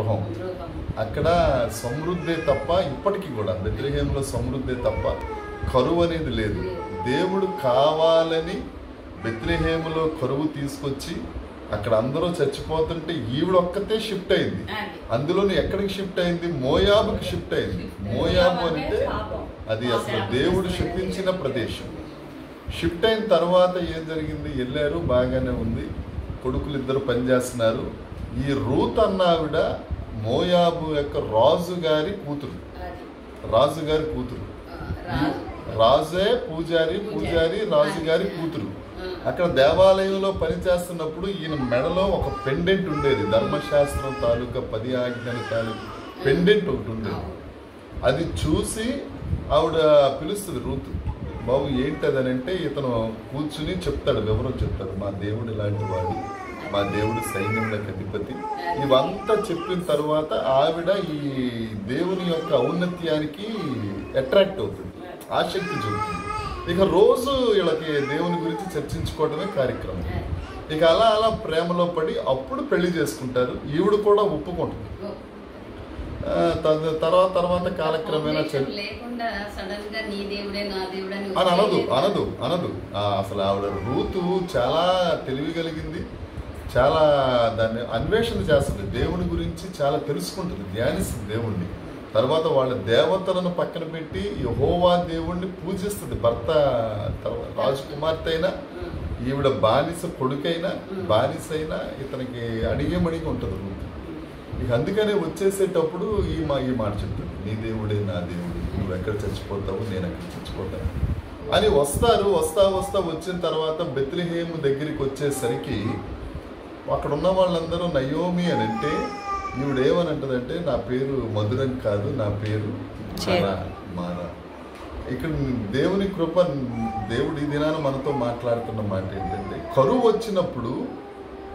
గృహం. అక్కడ సమృద్ధే తప్ప ఇప్పటికీ కూడా బెత్లహేంలో సమృద్ధే తప్ప కరువు అనేది లేదు. దేవుడు కావాలని బెత్లహేములో కరువు తీసుకొచ్చి అక్కడ అందరూ చచ్చిపోతుంటే ఈవిడ ఒక్కతే షిఫ్ట్ అయింది. అది. అందులోని ఎక్కడికి షిఫ్ట్ అయింది? మోయాబుకి షిఫ్ట్ అయింది. మోయాబు అంటే అది అసలు దేవుడు శపించిన ప్రదేశం. షిఫ్ట్ అయిన తర్వాత ఏం జరిగింది? వెళ్ళారు బాగానే ఉంది. కొడుకులు ఇద్దరు పనిచేస్తున్నారు ఈ రూత్ అన్న ఆవిడ మోయాబు యొక్క రాజు గారి కూతురు. రాజు గారి కూతురు. రాజు. పూజారి పూజారి రాజు గారి కూతురు. అక్కడ దేవాలయంలో పనిచేస్తున్నప్పుడు ఈయన మెడలో ఒక పెండెంట్ ఉండేది. ధర్మశాస్త్రం తాలూకా పది ఆజ్ఞల తాలూకా పెండెంట్ ఒకటి ఉండేది. అది చూసి ఆవిడ పిలుస్తుంది రూతు. బాబు ఏంటదని అంటే ఇతను కూర్చుని చెప్తాడు వివరం చెప్తాడు మా దేవుడు ఇలాంటి వాడు. మా దేవుడు సైన్యంలోకి అధిపతి. ఇవంతా చెప్పిన తర్వాత ఆవిడ ఈ దేవుని యొక్క ఔన్నత్యానికి అట్రాక్ట్ అవుతుంది. ఆసక్తి చూపుతుంది. ఇక రోజు వీళ్ళకి దేవుని గురించి చర్చించుకోవడమే కార్యక్రమం. ఇక అలా అలా ప్రేమలో పడి అప్పుడు పెళ్ళి చేసుకుంటారు. ఈవిడ కూడా ఒప్పుకుంటుంది. తర్వాత తర్వాత కాలక్రమేణా అని అని అనదు. అనదు అనదు. అసలు ఆవిడ రూతు చాలా తెలివి కలిగింది. చాలా దాన్ని అన్వేషణ చేస్తుంది. దేవుని గురించి చాలా తెలుసుకుంటుంది. ధ్యానిస్తుంది దేవుణ్ణి. తర్వాత వాళ్ళ దేవతలను పక్కన పెట్టి యహోవా దేవుణ్ణి పూజిస్తుంది. భర్త తర్వా- రాజకుమార్తె అయినా ఈవిడ బానిస కొడుకైనా బానిస అయినా ఇతనికి అడిగేమడిగి ఉంటుంది ఇక అందుకనే వచ్చేసేటప్పుడు ఈ మా ఈ మాట చెప్తుంది. నీ దేవుడే నా దేవుడు. నువ్వు ఎక్కడ చచ్చిపోతావు నేను ఎక్కడ చచ్చిపోతాను. అని వస్తారు. వస్తా వస్తా వచ్చిన తర్వాత బెత్లిహేము దగ్గరికి వచ్చేసరికి అక్కడ ఉన్న వాళ్ళందరూ నయోమి అని అంటే ఈవిడ ఏమని అంటదంటే నా పేరు మధురం కాదు నా పేరు మారా మారా. ఇక్కడ దేవుని కృప దేవుడు ఈ దినాన మనతో మాట్లాడుతున్న మాట ఏంటంటే కరువు వచ్చినప్పుడు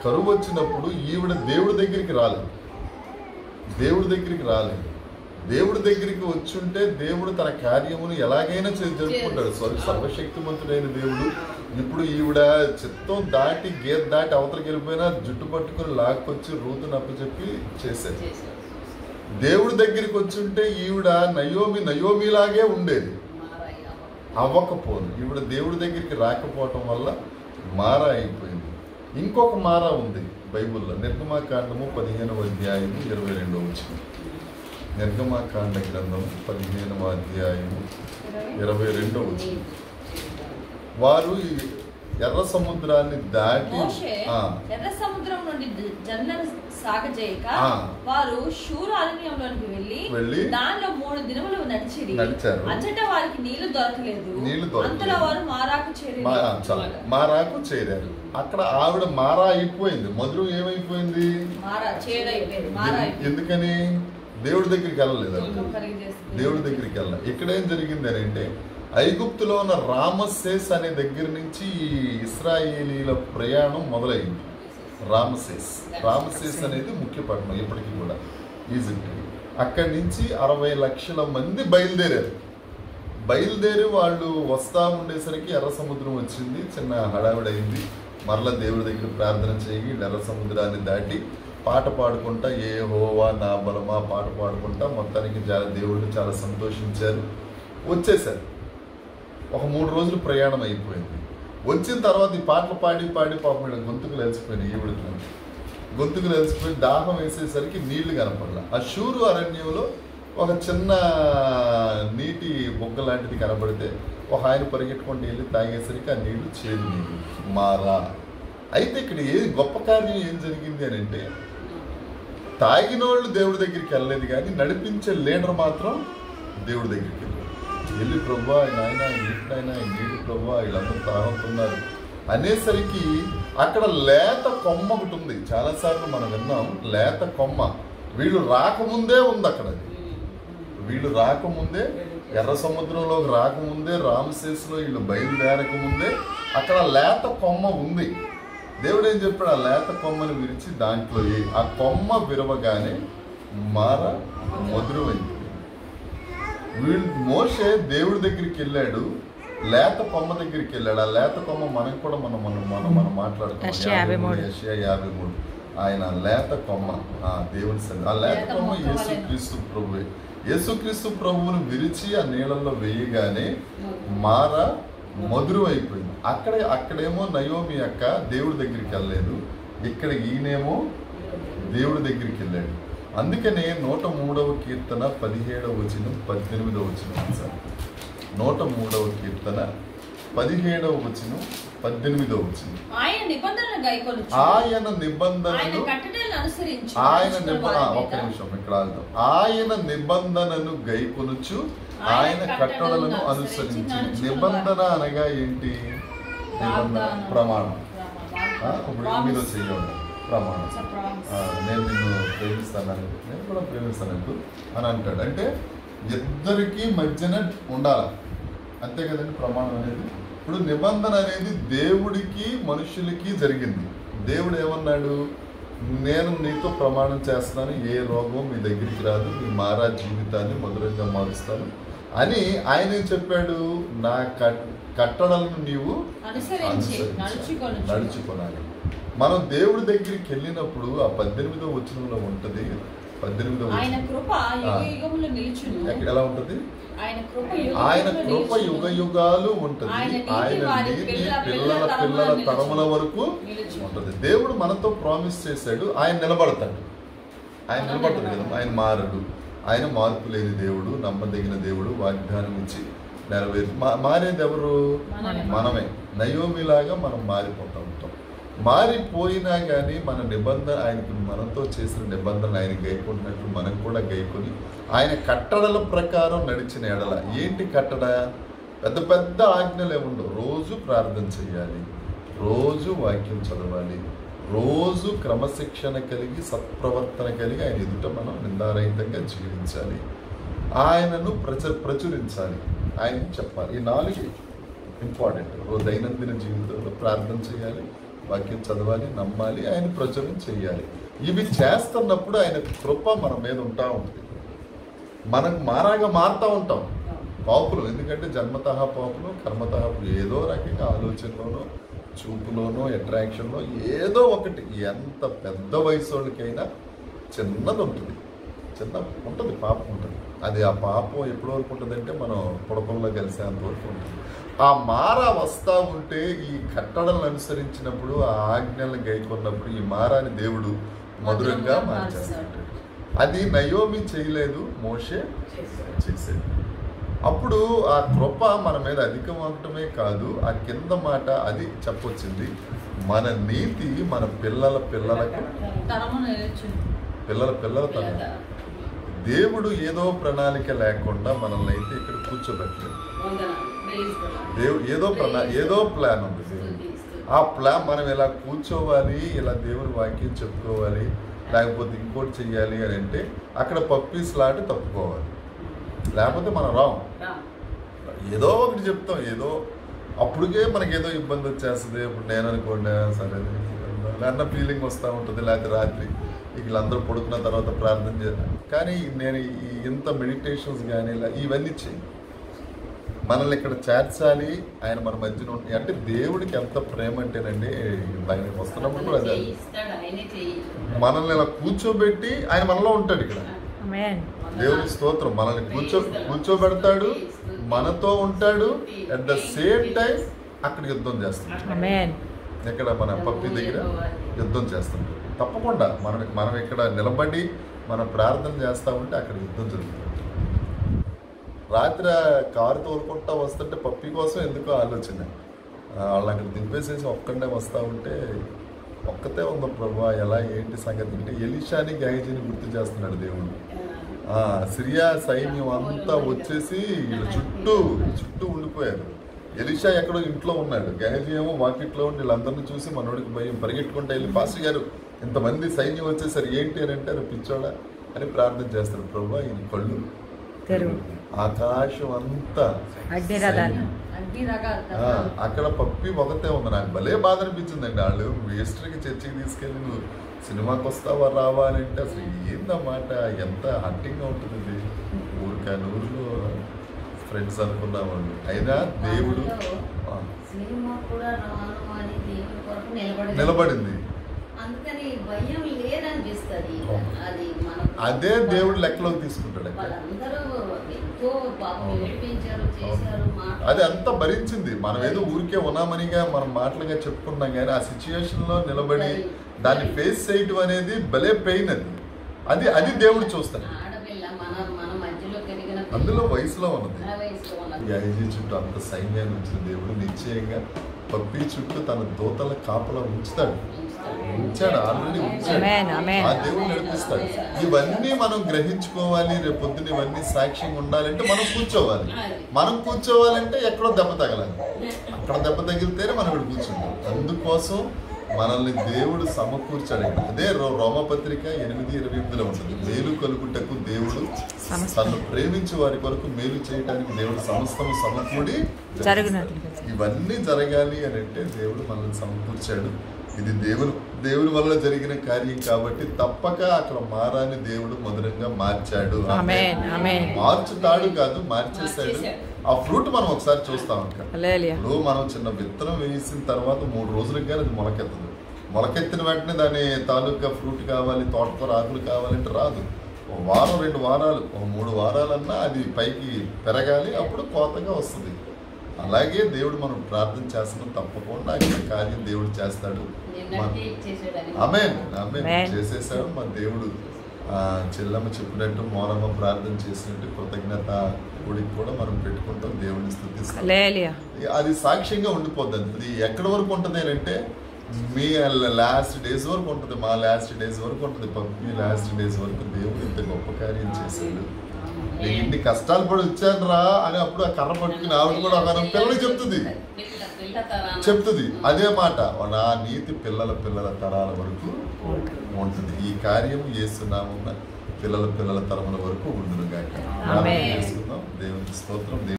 కరువు వచ్చినప్పుడు ఈవిడ దేవుడి దగ్గరికి రాలేదు. దేవుడి దగ్గరికి రాలేదు. దేవుడి దగ్గరికి వచ్చుంటే దేవుడు తన కార్యమును ఎలాగైనా జరుపుకుంటాడు సర్వ సర్వశక్తిమంతుడైన దేవుడు ఇప్పుడు ఈవిడ చిత్తం దాటి గేర్ దాటి అవతలకి వెళ్ళిపోయినా జుట్టు పట్టుకుని లాక్కొచ్చి రూతుని అప్పచెప్పి చేశాడు చేశాడు. దేవుడి దగ్గరికి వచ్చుంటే ఈవిడ నయోమి నయోమిలాగే ఉండేది. అవ్వకపోదు. ఈవిడ దేవుడి దగ్గరికి రాకపోవటం వల్ల మారా అయిపోయింది. ఇంకొక మారా ఉంది బైబిల్లో. నిర్గమాకాండము పదిహేనవ అధ్యాయము ఇరవై రెండవ వచ్చిన నిర్గమాకాండ గ్రంథము పదిహేనవ అధ్యాయము ఇరవై రెండవ వచ్చిన వారు ఎర్ర సముద్రాన్ని దాటి ఎర్ర సముద్రం నుండి జనులను సాగజేయక ఆ. వారు షూరు అరణ్యంలోనికి వెళ్ళి వెళ్ళి దానిలో మూడు దినములు నడిచిరి. నడిచారు. వారికి నీళ్ళు దొరకలేదు. నీళ్ళు. అంతలో వారు మారాకు చేరి మా ఆ, చాలు. మారాకు చేరారు. అక్కడ ఆవిడ మారా అయిపోయింది. మధురం ఏమైపోయింది? ఎందుకని? దేవుడి దగ్గరికి వెళ్ళలేదు. దేవుడి దగ్గరికి వెళ్ళాలి ఇక్కడ ఏం జరిగింది అని అంటే ఐగుప్తులో ఉన్న రామసేస్ అనే దగ్గర నుంచి ఈ ఇస్రాయేలీల ప్రయాణం మొదలైంది. రామసేస్ రామసేస్ అనేది ముఖ్య పట్టణం ఇప్పటికీ కూడా. ఈజిప్ట్. అక్కడి నుంచి అరవై లక్షల మంది బయలుదేరారు. బయలుదేరి వాళ్ళు వస్తా ఉండేసరికి ఎర్ర సముద్రం వచ్చింది. చిన్న హడావిడైంది మరల దేవుడి దగ్గర ప్రార్థన చేయి ఎర్ర సముద్రాన్ని దాటి పాట పాడుకుంటా ఏ హోవా నా బలమా? పాట పాడుకుంటా మొత్తానికి చాలా దేవుళ్ళు చాలా సంతోషించారు. వచ్చేసారు. ఒక మూడు రోజులు ప్రయాణం అయిపోయింది. వచ్చిన తర్వాత ఈ పాటలు పాడి పాడి పాపం వీళ్ళ గొంతుకులు వెలిసిపోయినాయి ఈవిడకి గొంతుకులు వెలిసిపోయి దాహం వేసేసరికి నీళ్ళు కనపడాల. ఆ షూరు అరణ్యంలో ఒక చిన్న నీటి బొగ్గ లాంటిది కనబడితే ఒక ఆయన పరిగెట్టుకుంటూ వెళ్ళి తాగేసరికి ఆ నీళ్ళు చేదు నీళ్ళు మారా. అయితే ఇక్కడ ఏ గొప్ప కార్యం ఏం జరిగింది అని అంటే తాగినోళ్ళు దేవుడి దగ్గరికి వెళ్ళలేదు కానీ నడిపించే లీడర్ మాత్రం దేవుడి దగ్గరికి వెళ్ళి ప్రభా నాయన నీటినైనా నీటి ప్రభా వీళ్ళందరూ తాగుతున్నారు. అనేసరికి అక్కడ లేత కొమ్మ ఒకటి ఉంది. చాలాసార్లు మనం విన్నాం లేత కొమ్మ. వీళ్ళు రాకముందే ఉంది అక్కడ వీళ్ళు రాకముందే ఎర్ర సముద్రంలోకి రాకముందే రామశేషులో వీళ్ళు బయలుదేరక ముందే అక్కడ లేత కొమ్మ ఉంది. దేవుడు ఏం చెప్పాడు? ఆ లేత కొమ్మను విరిచి దాంట్లో ఆ కొమ్మ విరవగానే మార మధురమైంది. వీళ్ళు మోషే దేవుడి దగ్గరికి వెళ్ళాడు లేత కొమ్మ దగ్గరికి వెళ్ళాడు. ఆ లేత కొమ్మ మనకు కూడా మనం మనం మనం మనం మాట్లాడుకున్నాం యెషయా యాభై మూడు. ఆయన లేత కొమ్మ ఆ దేవుని సన్నిధి. ఆ లేత కొమ్మ. యేసుక్రీస్తు ప్రభువే. యేసుక్రీస్తు ప్రభువును విరిచి ఆ నీళ్ళల్లో వేయగానే మార మధురం అయిపోయింది. అక్కడే అక్కడేమో నయోమి అక్క దేవుడి దగ్గరికి వెళ్ళలేదు. ఇక్కడ ఈయనేమో దేవుడి దగ్గరికి వెళ్ళాడు. అందుకనే నూట మూడవ కీర్తన పదిహేడవ వచనం పద్దెనిమిదవ వచనం సార్ నూట మూడవ కీర్తన పదిహేడవ వచనం పద్దెనిమిదవ వచనం. ఆయన నిబంధనలు ఆయన నిబంధనను ఆయన నిబంధన ఒక్క మీద. నిమిషం ఇక్కడ. ఆయన నిబంధనను గైకొనుచు ఆయన కట్టడలను అనుసరించి నిబంధన అనగా ఏంటి? నిబంధన. ప్రమాణం. ఇప్పుడు మీరు చెయ్యండి. ప్రమాణం. నేను నిన్ను ప్రేమిస్తానని నేను కూడా ప్రేమిస్తానంటూ అని అంటాడు. అంటే ఇద్దరికి మధ్యన ఉండాలి. అంతే కదండి ప్రమాణం అనేది? ఇప్పుడు నిబంధన అనేది దేవుడికి మనుషులకి జరిగింది. దేవుడు ఏమన్నాడు? నేను నీతో ప్రమాణం చేస్తున్నాను. ఏ రోగం మీ దగ్గరికి రాదు. మీ మారా జీవితాన్ని మధురంగా మారుస్తాను అని ఆయన ఏం చెప్పాడు? నా కట్ కట్టడలను నీవు. నడుచుకోనాలి. మనం దేవుడి దగ్గరికి వెళ్ళినప్పుడు ఆ పద్దెనిమిదో వచనంలో ఉంటది. పద్దెనిమిదో ఆయన కృప నిలుచును. ఎక్కడ- ఎలా ఉంటది? ఆయన కృప యుగ యుగాలు ఉంటది. ఆయన నీతి పిల్లల పిల్లల తరముల వరకు. ఉంటది. దేవుడు మనతో ప్రామిస్ చేశాడు. ఆయన నిలబడతాడు. ఆయన నిలబడతాడు కదా. ఆయన మారడు. ఆయన మార్పు లేని దేవుడు నమ్మదగిన దేవుడు వాగ్దానం ఇచ్చి నెరవేరు. మారేది ఎవరు? మనమే. నయోమిలాగా మనం మారిపోతూ. మారిపోయినా కానీ మన నిబంధన ఆయనకు మనతో చేసిన నిబంధన ఆయన గైకొన్నట్లు మనం కూడా గైకొని ఆయన కట్టడల ప్రకారం నడిచిన ఎడల. ఏంటి కట్టడ? పెద్ద పెద్ద ఆజ్ఞలు ఏముండవు రోజు ప్రార్థన చేయాలి. రోజు వాక్యం చదవాలి. రోజు క్రమశిక్షణ కలిగి సత్ప్రవర్తన కలిగి ఆయన ఎదుట మనం నిందారహితంగా జీవించాలి. ఆయనను ప్రచ ప్రచురించాలి. ఆయన చెప్పాలి. ఈ నాలుగు ఇంపార్టెంట్. దైనందిన జీవితంలో ప్రార్థన చేయాలి. వాక్యం చదవాలి నమ్మాలి ఆయన ప్రచురణ చేయాలి. ఇవి చేస్తున్నప్పుడు ఆయన కృప మన మీద ఉంటా ఉంటుంది మనం మారాగా మారుతూ ఉంటాం. పాపులు ఎందుకంటే జన్మతహ పాపులు కర్మతహ ఏదో రకంగా ఆలోచనలోనో చూపులోనో అట్రాక్షన్లో ఏదో ఒకటి. ఎంత పెద్ద వయసు వాళ్ళకైనా చిన్నది ఉంటుంది. చిన్న ఉంటుంది పాపం ఉంటుంది. అది ఆ పాపం ఎప్పటి వరకు ఉంటుందంటే మనం పుడకంలో కలిసేంత వరకు ఉంటుంది. ఆ మార వస్తా ఉంటే ఈ కట్టడలను అనుసరించినప్పుడు ఆ ఆజ్ఞలను గైకొన్నప్పుడు ఈ మారాని దేవుడు మధురంగా మార్చేస్తాడు. అది నయోమి చేయలేదు మోషే చేసేది అప్పుడు ఆ కృప మన మీద అధికం అవటమే కాదు ఆ కింద మాట అది చెప్పొచ్చింది. మన నీతి మన పిల్లల పిల్లలకు పిల్లల పిల్లల తన దేవుడు ఏదో ప్రణాళిక లేకుండా మనల్ని అయితే ఇక్కడ కూర్చోబెట్టలేదు. దేవు ఏదో ప్రణా ఏదో ప్లాన్ ఉంది దేవుడు ఆ ప్లాన్ మనం ఇలా కూర్చోవాలి ఇలా దేవుని వాక్యం చెప్పుకోవాలి లేకపోతే ఇంకోటి చెయ్యాలి అని అంటే అక్కడ పప్పీస్ లాంటి తప్పుకోవాలి. లేకపోతే మనం రాం. ఏదో ఒకటి చెప్తాం ఏదో అప్పటికే మనకి ఏదో ఇబ్బంది వచ్చేస్తుంది. ఇప్పుడు నేను అనుకోండి సరే అన్న ఫీలింగ్ వస్తూ ఉంటుంది లేకపోతే రాత్రి. వీళ్ళందరూ పడుకున్న తర్వాత ప్రార్థన చేయాలి కానీ నేను ఈ ఇంత మెడిటేషన్స్ కానీ ఇలా ఇవన్నీ చేయి మనల్ని ఇక్కడ చేర్చాలి ఆయన మన మధ్యన ఉండి అంటే దేవుడికి ఎంత ప్రేమ అంటేనండి ఆయన వస్తున్నప్పుడు కూడా అదే. మనల్ని ఇలా కూర్చోబెట్టి ఆయన మనలో ఉంటాడు ఇక్కడ. దేవుని స్తోత్రం మనల్ని కూర్చో కూర్చోబెడతాడు మనతో ఉంటాడు అట్ ద సేమ్ టైం అక్కడ యుద్ధం చేస్తాడు. ఎక్కడ? మన పప్పి దగ్గర యుద్ధం చేస్తుంటాడు తప్పకుండా మనం మనం ఇక్కడ నిలబడి మనం ప్రార్థన చేస్తా ఉంటే అక్కడ యుద్ధం జరుగుతుంది. రాత్రి కారు తోలుకుంటా వస్తుంటే పప్పి కోసం ఎందుకో ఆలోచన. వాళ్ళు అక్కడ దింపేసేసి ఒక్కడే వస్తూ ఉంటే ఒక్కతే ఉంది ప్రభు ఎలా ఏంటి సంగతి? అంటే ఎలిషాని గైజీని గుర్తు చేస్తున్నాడు దేవుడు. సిరియా సైన్యం అంతా వచ్చేసి వీళ్ళ చుట్టూ చుట్టూ ఉండిపోయారు. ఎలిషా ఎక్కడో ఇంట్లో ఉన్నాడు. గహజీ ఏమో వాకిట్లో ఉండి వీళ్ళందరినీ చూసి మనోడికి భయం పరిగెట్టుకుంటా వెళ్ళి పాస్టర్ గారు ఇంతమంది సైన్యం వచ్చేసరి ఏంటి అని అంటే "అరే పిచ్చోడా అని ప్రార్థన చేస్తారు. ప్రభు ఈయన కళ్ళు. ఆకాశం అంతా అక్కడ పప్పి ఒకతే ఉంది. నాకు భలే బాధ అనిపించిందండి వాళ్ళు వేస్టర్కి చర్చికి తీసుకెళ్ళి నువ్వు సినిమాకి వస్తావా రావా అని అంటే అసలు ఏందన్నమాట? ఎంత హంటింగ్గా ఉంటుంది ఊరికా ఊరిలో ఫ్రెండ్స్ అనుకున్న వాళ్ళు అయినా దేవుడు నిలబడింది. అందుకని భయం లేదనిపిస్తుంది. అవును. అది మన అదే దేవుడు లెక్కలోకి తీసుకుంటాడు అక్కడ. వాళ్ళందరూ ఎంతో పాపం అవును. ఏడిపించారు చేశారు మాట అది అంతా భరించింది. మనం ఏదో ఊరికే ఉన్నామనిగా మనం మాటలుగా చెప్పుకున్నాం కానీ ఆ సిచ్యుయేషన్లో నిలబడి దాన్ని ఫేస్ చేయటం అనేది భలే పెయిన్ అది. అది అది దేవుడు చూస్తాడు. అందులో వయసులో ఉన్నది. ఐజీ చుట్టూ అంత సైన్యాన్ని ఉంచిన దేవుడు నిశ్చయంగా పప్పి చుట్టూ తన దూతల కాపలా ఉంచుతాడు. ఉంచాడు ఆల్రెడీ ఉంచాడు. ఆ దేవుడు నడిపిస్తాడు ఇవన్నీ మనం గ్రహించుకోవాలి రేపు పొద్దున ఇవన్నీ సాక్ష్యంగా ఉండాలంటే మనం కూర్చోవాలి మనం కూర్చోవాలంటే ఎక్కడో దెబ్బ తగలాలి అక్కడ దెబ్బ తగిలితేనే మనం ఇక్కడ కూర్చుంటాం అందుకోసం మనల్ని దేవుడు సమకూర్చాడు. అదే రోమపత్రిక ఎనిమిది ఇరవై ఎనిమిదిలో ఉంటుంది మేలు కలుగుటకు దేవుడు సమస్తం. తను ప్రేమించే వారి కొరకు మేలు చేయడానికి దేవుడు సమస్తము సమకూడి. ఇవన్నీ జరగాలి అని అంటే దేవుడు మనల్ని సమకూర్చాడు ఇది దేవుడు దేవుని వల్ల జరిగిన కార్యం కాబట్టి తప్పక అక్కడ మారాని దేవుడు మధురంగా మార్చాడు. ఆమేన్, ఆమేన్. మార్చుతాడు కాదు మార్చేశాడు. మార్చేశాడు. ఆ ఫ్రూట్ మనం ఒకసారి చూస్తాం ఇప్పుడు మనం చిన్న విత్తనం వేసిన తర్వాత మూడు రోజులకి కానీ అది మొలకెత్తదు. మొలకెత్తిన వెంటనే దాని తాలూకా ఫ్రూట్ కావాలి తోటకూర ఆకులు కావాలంటే రాదు. ఒక వారం రెండు వారాలు ఒక మూడు వారాలన్నా అది పైకి పెరగాలి అప్పుడు కోతగా వస్తుంది. అలాగే దేవుడు మనం ప్రార్థన చేస్తున్నాం తప్పకుండా. ఇక్కడ కార్యం దేవుడు చేస్తాడు. Amen Amen. చేసేసాడు. మన దేవుడు ఆ, చెల్లమ్మ చెప్పినట్టు మౌనమ్మ ప్రార్థన చేసినట్టు కృతజ్ఞత గుడికి కూడా మనం పెట్టుకుంటాం. దేవుడిని స్థుతిస్తాం. హల్లెలూయా. అది సాక్ష్యంగా ఉండిపోద్ది అది. ఎక్కడి వరకు ఉంటుంది అని అంటే మీ లాస్ట్ డేస్ వరకు ఉంటుంది. మా లాస్ట్ డేస్ వరకు ఉంటుంది. మీ లాస్ట్ డేస్ వరకు దేవుడు ఇంత గొప్ప కార్యం చేశాడు. నేను ఇన్ని కష్టాలు కూడా వచ్చాను రా అని అప్పుడు ఆ కర్ర పట్టుకుని ఆవిడ కూడా ఒక పిల్లలకి చెప్తుంది. చెప్తుంది. అదే మాట. నా నీతి పిల్లల పిల్లల తరాల వరకు ఉంటుంది. ఈ కార్యం చేస్తున్నామున్న పిల్లల పిల్లల తరముల వరకు ఉండును గాక. చేసుకుందాం. దేవునికి స్తోత్రం.